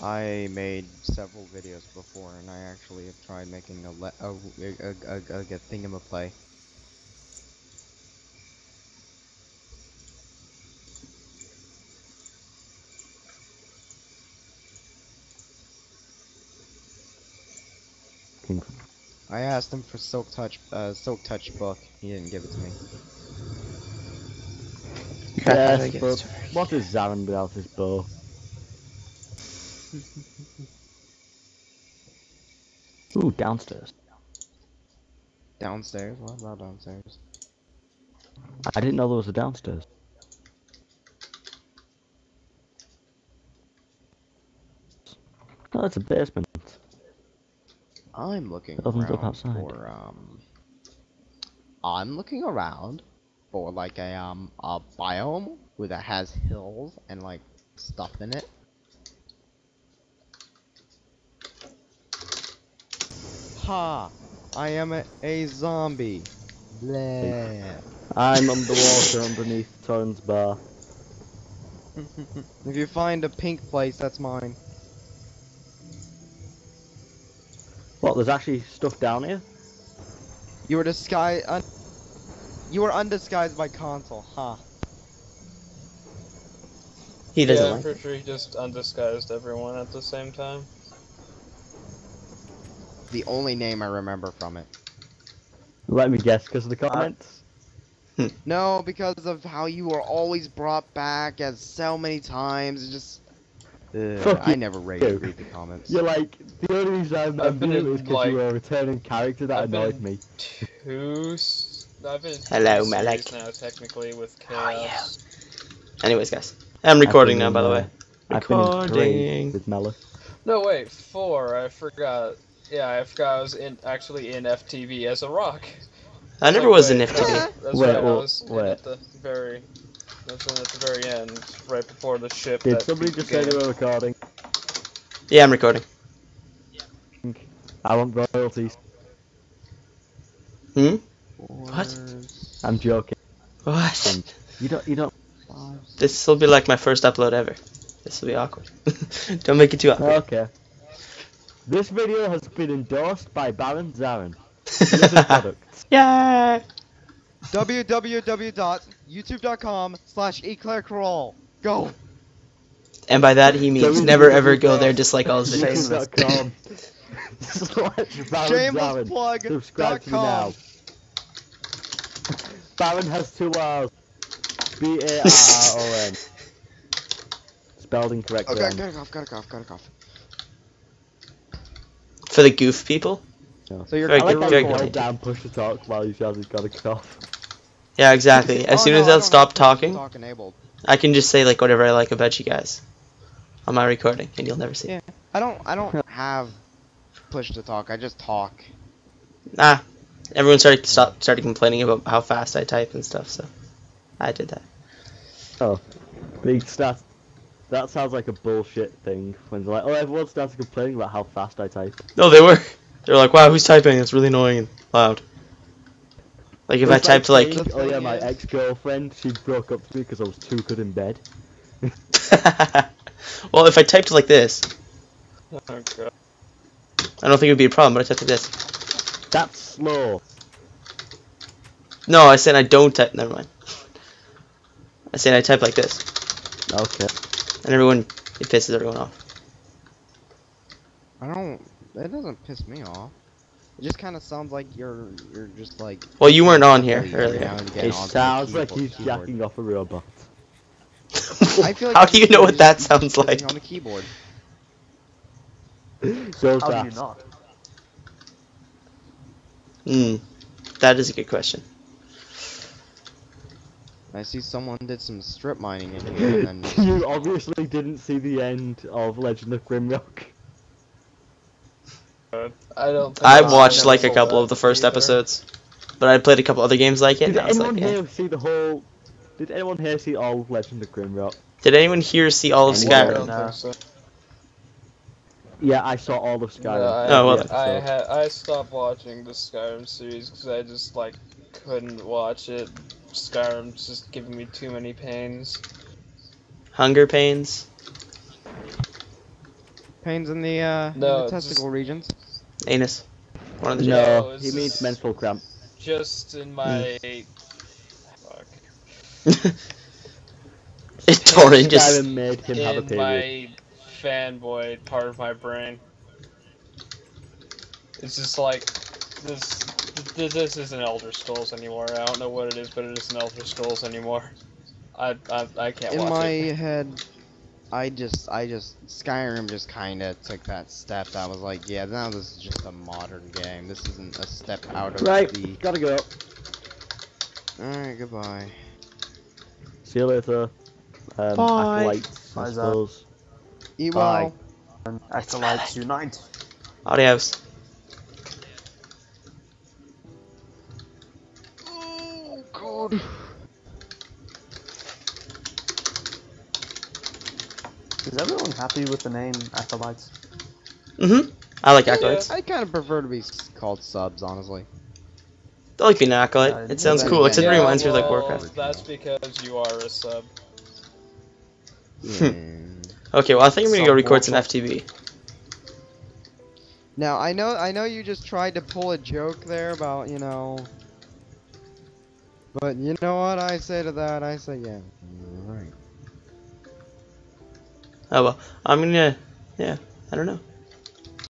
I made several videos before, and I actually have tried making a le a a a, a, a, a thingamaplay. I asked him for Silk Touch, uh, Silk Touch book. He didn't give it to me. Crap, how do I Yes, get but what is Zarin without his bow? Ooh, downstairs. Downstairs? What about downstairs? I didn't know there was a downstairs. Oh, it's a basement. I'm looking up around outside. for um. I'm looking around for like a um a biome where that has hills and like stuff in it. Ha! I am a, a zombie. Bleh. I'm underwater underneath Torrens Bar. if you find a pink place, that's mine. What, there's actually stuff down here? You were disguised. Un you were undisguised by console, huh? He doesn't yeah, I'm like pretty sure he just undisguised everyone at the same time. The only name I remember from it. Let me guess, because of the comments? No, because of how you were always brought back as so many times. It just. Ugh, Fuck I never read, read the comments. You're like, the only reason I'm, I've doing in, it is because like- you were a returning character that I've annoyed in- me. Two. s- I've been in two Hello, series Melek. now technically with How are you? chaos. Anyways, guys, I'm recording been now. in, By the uh, way, I've been recording. with Mela. No, wait, four. I forgot. Yeah, I forgot I was in actually in FTB as a rock. I never Like, was in wait, FTB. That's Wait, right. I wait, was in at the very. That's in at the very end, right before the ship. Did somebody just the say they were recording? Yeah, I'm recording. I want royalties. Hmm? What? I'm joking. What? You don't, you don't. This will be like my first upload ever. This will be awkward. Don't make it too awkward. Okay. This video has been endorsed by Baron Zarin. Lizard products. Yay! www.youtube.com slash eclaircrawl. Go! And by that he means never ever go there, dislike all his videos. YouTube.com. Shameless Zarin. plug. Subscribe to me now. Baron has two R's. B A R R O N. Spelled incorrectly. Okay, on- gotta cough, gotta cough, gotta cough. For the goof people. So you're Very like good, how very good. hold down push to talk while you has got a cough. Yeah, exactly. As Oh, soon no, as I I'll stop talking, Talk enabled. I can just say like whatever I like about you guys on my recording, and you'll never see. it. Yeah. I don't. I don't have push to talk. I just talk. Ah, everyone started stop, started complaining about how fast I type and stuff, so I did that. Oh, big stat. That sounds like a bullshit thing when they're like, oh, everyone starts complaining about how fast I type. No, they were. They were like, "Wow, who's typing? It's really annoying and loud." Like if I typed like, saying, oh yeah, my ex-girlfriend, she broke up with me because I was too good in bed. well, if I typed like this, Oh, I don't think it would be a problem. But I typed like this. That's slow. No, I said I don't type. Never mind. I said I type like this, Okay. And everyone it pisses everyone off. I don't. That doesn't piss me off. It just kind of sounds like you're. You're just like. Well, you weren't on here earlier. and It sounds like keyboard- he's keyboard. jacking off a robot. I feel like How do you know what that sounds like? On the keyboard. So How do you fast. not? Hmm, that is a good question. I see someone did some strip mining in here, and then you obviously didn't see the end of Legend of Grimrock. I don't. Think I watched like a couple of the first either. episodes, but I played a couple other games like it. Did And I was anyone like, here eh. see the whole? Did anyone here see all of Legend of Grimrock? Did anyone here see all of Anyone? I Skyrim? don't No. think so. Yeah, I saw all of Skyrim. No, I, Oh, well. Yeah, I so- had I stopped watching the Skyrim series because I just like couldn't watch it. Skyrim's just giving me too many pains. Hunger Pains. Pains in the uh, in the testicle just- regions. Anus. One of the. No, No, it's he means just- mental cramp. Just in my. Fuck. Tori just. Skyrim made him have a In my fanboy part of my brain. It's just like. This. This, this isn't Elder Scrolls anymore. I don't know what it is, but it isn't Elder Scrolls anymore. I I, I can't In watch my it. head, I just, I just, Skyrim just kind of took that step. That was like, yeah, now this is just a modern game. This isn't a step out of Right, the. gotta go. All right, goodbye. See you later. Um, Bye. acolytes, I Bye, Zach. suppose. Eat Bye. well. And Acolytes Unite. Adios. Is everyone happy with the name Acolytes? hmm I like acolytes. I kind of prefer to be called subs, honestly. I like being an acolyte. Yeah, It sounds cool, except it yeah, reminds me of like Warcraft. That's because you are a sub. Yeah. Okay, well I think I'm gonna go record some FTB. Now I know, I know you just tried to pull a joke there about, you know. But you know what I say to that? I say, yeah, you're right. Oh well, I'm gonna. Yeah, I don't know.